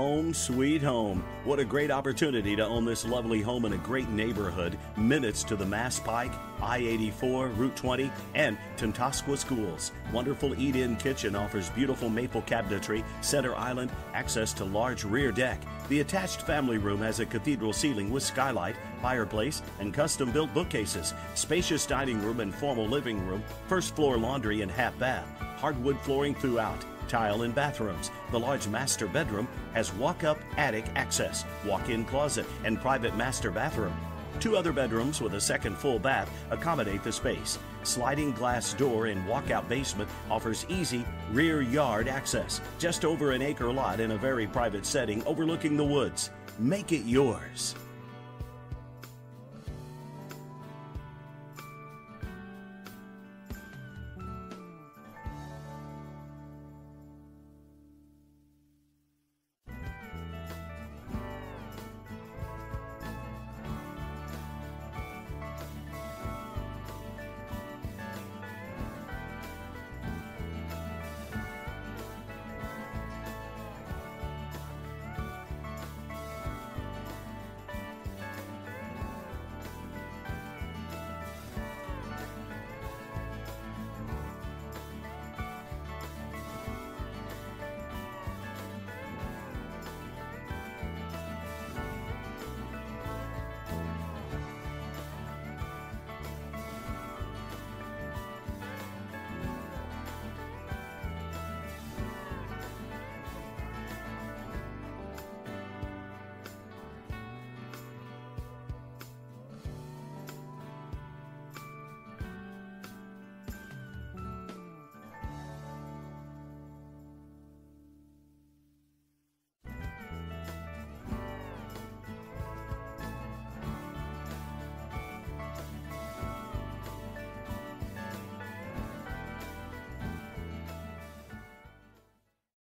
Home sweet home. What a great opportunity to own this lovely home in a great neighborhood, minutes to the Mass Pike, I 84, Route 20, and Tantasqua schools. Wonderful eat in kitchen offers beautiful maple cabinetry, center island, access to large rear deck. The attached family room has a cathedral ceiling with skylight, fireplace, and custom built bookcases, spacious dining room and formal living room, first floor laundry and half bath, hardwood flooring throughout tile in bathrooms. The large master bedroom has walk up attic access, walk in closet, and private master bathroom. Two other bedrooms with a second full bath accommodate the space. Sliding glass door in walkout basement offers easy rear yard access. Just over an acre lot in a very private setting overlooking the woods. Make it yours.